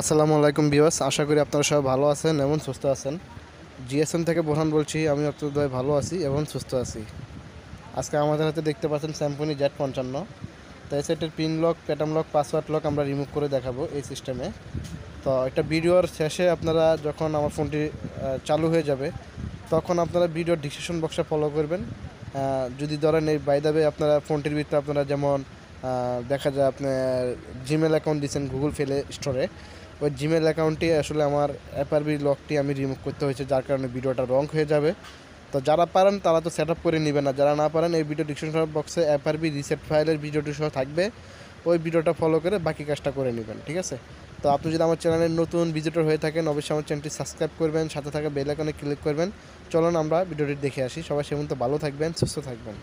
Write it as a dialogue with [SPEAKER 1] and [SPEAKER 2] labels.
[SPEAKER 1] আসসালামু আলাইকুম বিওয়াস আশা করি আপনারা সবাই ভালো আছেন এবং সুস্থ আছেন। জিএসএম থেকে বোরহান বলছি, আমি অত্যন্ত ভালো আছি এবং সুস্থ আছি। আজকে আমাদের হাতে দেখতে পাচ্ছেন স্যাম্পনি জেড পঞ্চান্ন। তো এই সেটের pin lock, pattern lock, password lock আমরা রিমুভ করে দেখাবো এই সিস্টেমে তো একটা ভিডিওর শেষে আপনারা যখন আমার ফোনটি চালু হয়ে যাবে, তখন আপনারা ভিডিওর ডিসক্রিপশন বক্সে ফলো করবেন। যদি ধরেন এই বাইদাবে আপনারা ফোনটির ভিতরে আপনারা যেমন দেখা যায় আপনার জিমেল অ্যাকাউন্ট দিচ্ছেন গুগল ফেলে স্টোরে ওই জিমেল অ্যাকাউন্টটি আসলে আমার অ্যাপারবি লকটি আমি রিমুভ করতে হয়েছে, যার কারণে ভিডিওটা রং হয়ে যাবে। তো যারা পারেন, তারা তো সেট করে নেবেন না। যারা না পারেন, এই ভিডিও ডিসক্রিপশন বক্সে অ্যাপারবি রিসেট ফাইলের ভিডিওটি সহ থাকবে। ওই ভিডিওটা ফলো করে বাকি কাজটা করে নেবেন, ঠিক আছে? তো আপনি যদি আমার চ্যানেলের নতুন ভিজিটর হয়ে থাকেন, অবশ্যই আমার চ্যানেলটি সাবস্ক্রাইব করবেন, সাথে থাকা বেল ক্লিক করবেন। চলুন আমরা ভিডিওটি দেখে আসি। সবাই সেমন তো ভালো থাকবেন, সুস্থ থাকবেন।